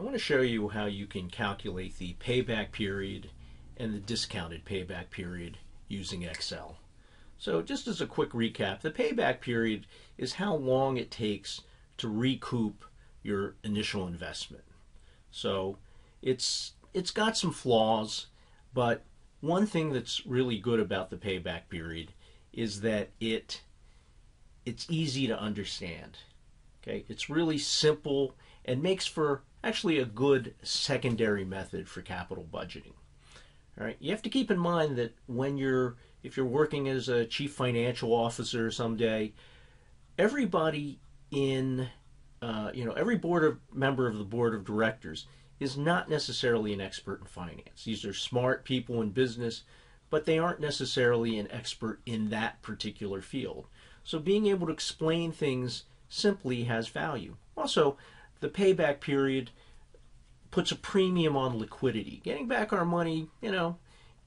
I want to show you how you can calculate the payback period and the discounted payback period using Excel. So just as a quick recap, the payback period is how long it takes to recoup your initial investment. So it's it's got some flaws, but one thing that's really good about the payback period is that it it's easy to understand. Okay, it's really simple and makes for actually a good secondary method for capital budgeting. All right, you have to keep in mind that when you're if you're working as a chief financial officer someday, everybody in uh, you know every board of member of the board of directors is not necessarily an expert in finance. These are smart people in business, but they aren't necessarily an expert in that particular field. So being able to explain things simply has value. Also, the payback period puts a premium on liquidity. Getting back our money, you know,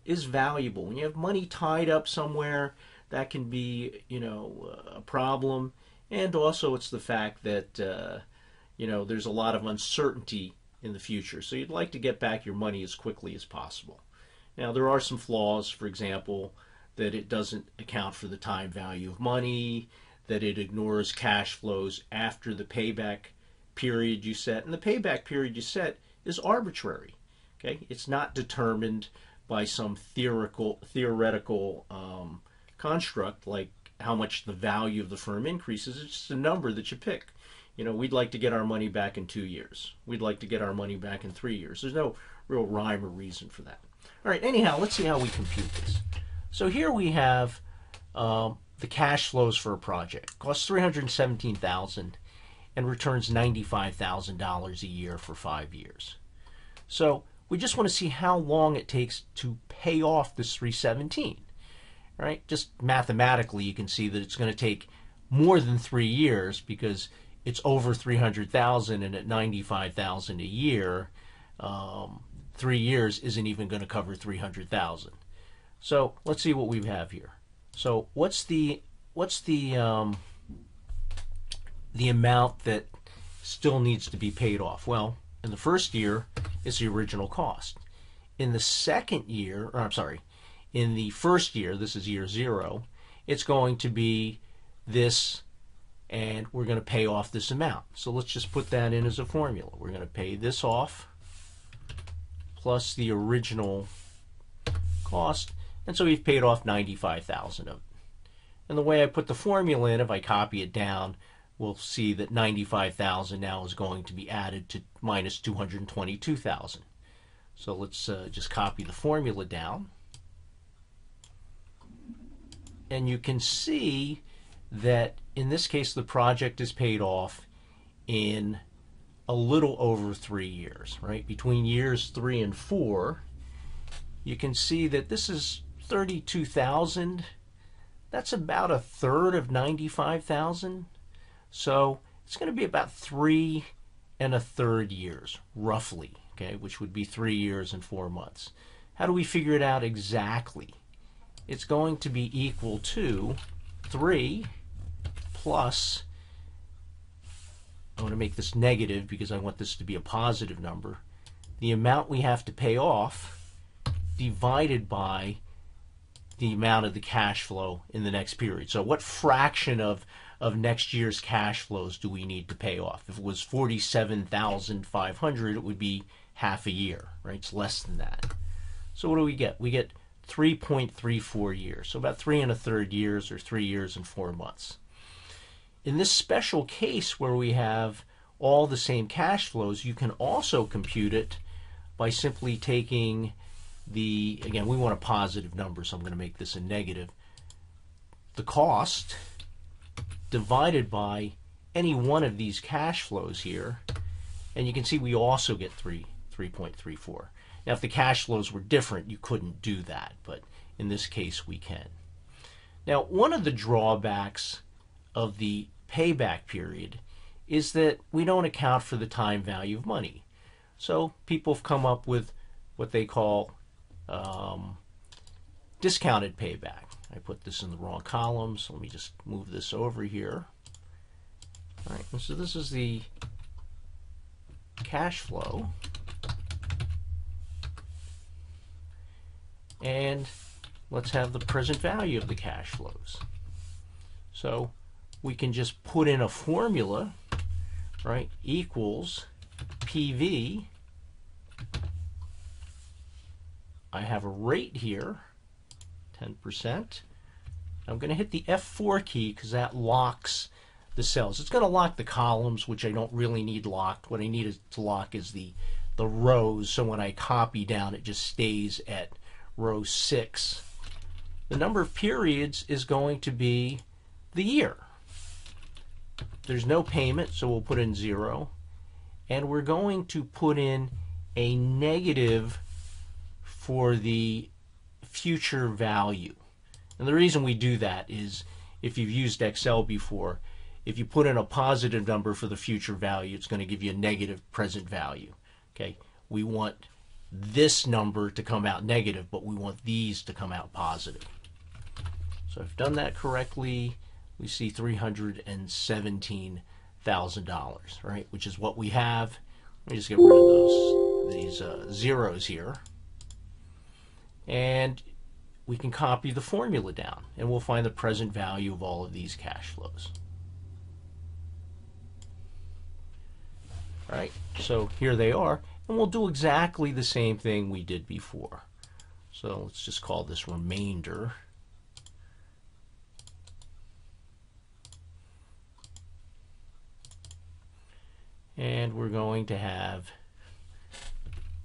is valuable. When you have money tied up somewhere, that can be, you know, a problem. And also, it's the fact that, uh, you know, there's a lot of uncertainty in the future. So you'd like to get back your money as quickly as possible. Now, there are some flaws, for example, that it doesn't account for the time value of money, that it ignores cash flows after the payback period you set. And the payback period you set is arbitrary. Okay, it's not determined by some theoretical theoretical um, construct like how much the value of the firm increases. It's just a number that you pick. You know, we'd like to get our money back in two years. We'd like to get our money back in three years. There's no real rhyme or reason for that. All right. Anyhow, let's see how we compute this. So here we have um, the cash flows for a project. Costs three hundred seventeen thousand, and returns ninety five thousand dollars a year for five years. So we just want to see how long it takes to pay off this 317. Right? Just mathematically, you can see that it's going to take more than three years because it's over 300,000 and at 95,000 a year, um, three years isn't even going to cover 300,000. So let's see what we have here. So what's the what's the um, the amount that still needs to be paid off? Well, in the first year is the original cost. In the second year, or I'm sorry, in the first year, this is year zero, it's going to be this, and we're going to pay off this amount. So let's just put that in as a formula. We're going to pay this off plus the original cost, and so we've paid off 95,000 of it. And the way I put the formula in, if I copy it down, we'll see that 95,000 now is going to be added to minus 222,000. So let's uh, just copy the formula down. And you can see that in this case the project is paid off in a little over three years, right? Between years three and four, you can see that this is 32,000. That's about a third of 95,000. So it's going to be about three and a third years, roughly, okay, which would be three years and four months. How do we figure it out exactly? It's going to be equal to 3 plus, I want to make this negative because I want this to be a positive number, the amount we have to pay off divided by the amount of the cash flow in the next period. So what fraction of of next year's cash flows do we need to pay off? If it was 47,500, it would be half a year, right? It's less than that. So what do we get? We get 3.34 years. So about three and a third years or three years and four months. In this special case where we have all the same cash flows, you can also compute it by simply taking the, again, we want a positive number, so I'm going to make this a negative. The cost divided by any one of these cash flows here, and you can see we also get 3, 3.34. Now, if the cash flows were different, you couldn't do that, but in this case, we can. Now, one of the drawbacks of the payback period is that we don't account for the time value of money. So people have come up with what they call um, discounted payback. I put this in the wrong column, so let me just move this over here. All right, so this is the cash flow. And let's have the present value of the cash flows. So we can just put in a formula, right, equals PV. I have a rate here, 10%. I'm going to hit the F4 key because that locks the cells. It's going to lock the columns, which I don't really need locked. What I need it to lock is the, the rows, so when I copy down, it just stays at row 6. The number of periods is going to be the year. There's no payment, so we'll put in 0. And we're going to put in a negative for the future value. And the reason we do that is if you've used Excel before, if you put in a positive number for the future value, it's going to give you a negative present value. Okay, we want this number to come out negative, but we want these to come out positive. So I've done that correctly. We see $317,000, right, which is what we have. Let me just get rid of those these uh, zeros here. And we can copy the formula down, and we'll find the present value of all of these cash flows. All right, so here they are, and we'll do exactly the same thing we did before. So let's just call this remainder. And we're going to have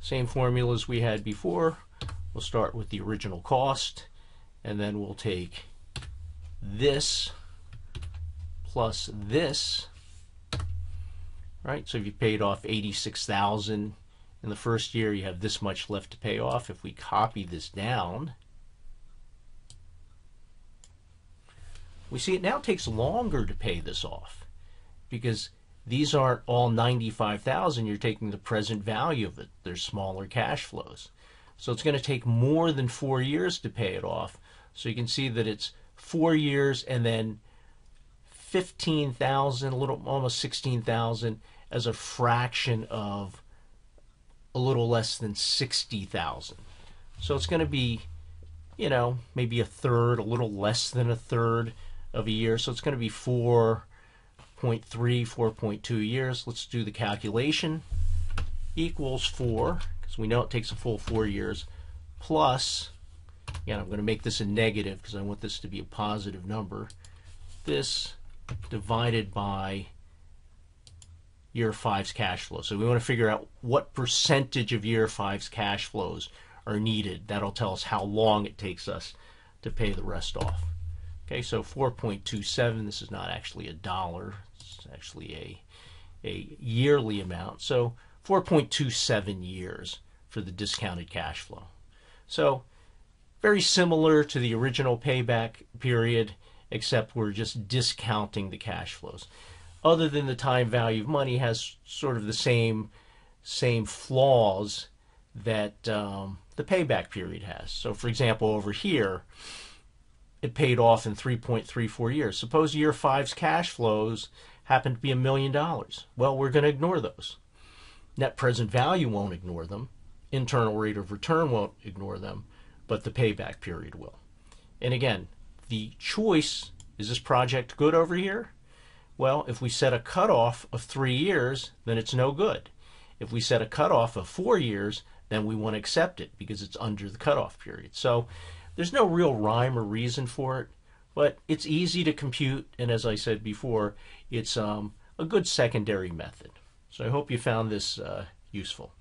same formulas we had before. We'll start with the original cost, and then we'll take this plus this right? So if you paid off 86,000 in the first year, you have this much left to pay off. If we copy this down, we see it now takes longer to pay this off because these aren't all 95,000. You're taking the present value of it. They're smaller cash flows. So it's going to take more than four years to pay it off. So you can see that it's four years and then 15,000, a little almost 16,000 as a fraction of a little less than 60,000. So it's going to be, you know, maybe a third, a little less than a third of a year. So it's going to be 4.3, 4.2 years. Let's do the calculation. Equals 4, we know it takes a full 4 years, plus, again, I'm going to make this a negative because I want this to be a positive number. This divided by year five's cash flow. So we want to figure out what percentage of year five's cash flows are needed. That'll tell us how long it takes us to pay the rest off. Okay, so 4.27, this is not actually a dollar, it's actually a, a yearly amount. So 4.27 years for the discounted cash flow. So very similar to the original payback period except we're just discounting the cash flows. Other than the time value of money has sort of the same same flaws that um, the payback period has. So, for example, over here, it paid off in 3.34 years. Suppose year five's cash flows happen to be a million dollars. Well, we're going to ignore those. Net present value won't ignore them. Internal rate of return won't ignore them, but the payback period will. And again, the choice is this project good over here? Well, if we set a cutoff of three years, then it's no good. If we set a cutoff of four years, then we want to accept it because it's under the cutoff period. So there's no real rhyme or reason for it, but it's easy to compute, and as I said before, it's um, a good secondary method. So I hope you found this uh, useful.